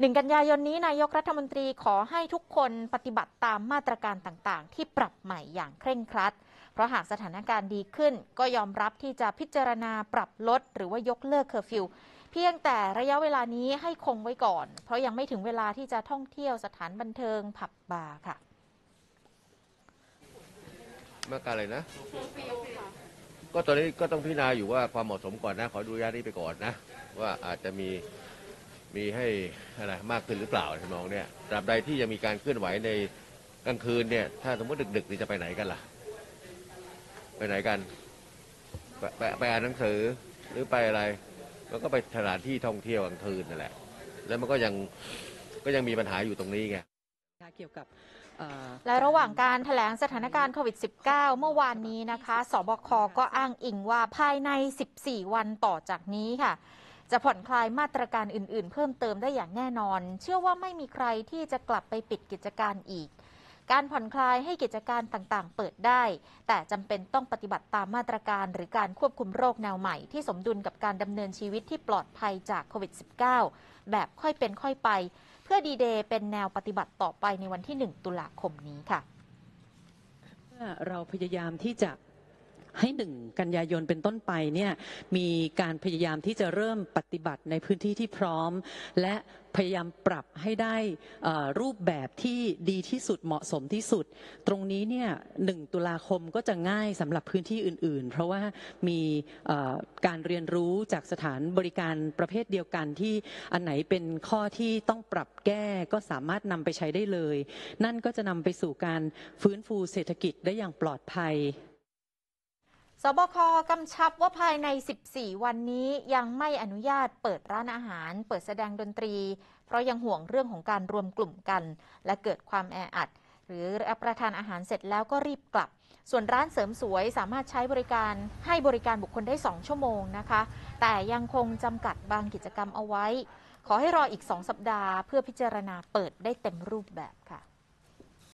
หนึ่งกันยายนนี้นายกรัฐมนตรีขอให้ทุกคนปฏิบัติตามมาตรการต่างๆ ที่ปรับใหม่อย่างเคร่งครัด เพราะหากสถานการณ์ดีขึ้น ก็ยอมรับที่จะพิจารณาปรับลด หรือว่ายกเลิกเคอร์ฟิวเพียงแต่ระยะเวลานี้ให้คงไว้ก่อน เพราะยังไม่ถึงเวลาที่จะท่องเที่ยวสถานบันเทิงผับบาร์ค่ะมาตรการอะไรนะ ก็ตอนนี้ก็ต้องพิจารณาอยู่ว่าความเหมาะสมก่อนนะ ขอดูระยะนี้ไปก่อนนะ ว่าอาจจะมี มีให้อะไรมากขึ้นหรือเปล่าทำนองเนี่ยตราบใดที่ยังมีการเคลื่อนไหวในกลางคืนเนี่ย ถ้าสมมติดึกๆนี่จะไปไหนกันล่ะ ไปไหนกัน ไปไปไปอ่านหนังสือหรือไปอะไร มันก็ไปสถานที่ท่องเที่ยวกลางคืนนั่นแหละ แล้วมันก็ยังก็ยังมีปัญหาอยู่ตรงนี้ไงเกี่ยวกับเอ่อและระหว่างการแถลงสถานการณ์โควิด -19 เมื่อวานนี้นะคะ สบคก็อ้างอิงว่าภายใน 14 วันต่อจากนี้ค่ะ จะผ่อนคลายมาตรการอื่น ๆ เพิ่มเติมได้อย่างแน่นอน เชื่อว่าไม่มีใครที่จะกลับไปปิดกิจการอีก การผ่อนคลายให้กิจการต่างๆ เปิดได้ แต่จำเป็นต้องปฏิบัติตามมาตรการ หรือการควบคุมโรคแนวใหม่ ที่สมดุลกับการดำเนินชีวิตที่ปลอดภัยจากโควิด -19 แบบค่อยเป็นค่อยไป เพื่อดีเดย์เป็นแนวปฏิบัติต่อไปในวันที่ 1 ตุลาคมนี้ค่ะเราพยายามที่จะ ให้หนึ่งกันยายนเป็นต้นไปเนี่ยมีการพยายามที่จะเริ่มปฏิบัติในพื้นที่ที่พร้อม และพยายามปรับให้ได้รูปแบบที่ดีที่สุดเหมาะสมที่สุด ตรงนี้เนี่ยหนึ่งตุลาคมก็จะง่ายสำหรับพื้นที่อื่น ๆ เพราะว่ามีการเรียนรู้จากสถานบริการประเภทเดียวกันที่อันไหนเป็นข้อที่ต้องปรับแก้ก็สามารถนำไปใช้ได้เลย นั่นก็จะนำไปสู่การฟื้นฟูเศรษฐกิจได้อย่างปลอดภัย บคกำชับว่าภายใน 14 วันนี้ยังไม่อนุญาตเปิดร้านอาหาร เปิดแสดงดนตรี เพราะยังห่วงเรื่องของการรวมกลุ่มกัน และเกิดความแออัด หรือรับประทานอาหารเสร็จแล้วก็รีบกลับ ส่วนร้านเสริมสวยสามารถใช้บริการให้บริการบุคคลได้ 2 ชั่วโมงนะคะ แต่ยังคงจำกัดบางกิจกรรมเอาไว้ ขอให้รออีก 2 สัปดาห์ เพื่อพิจารณาเปิดได้เต็มรูปแบบค่ะ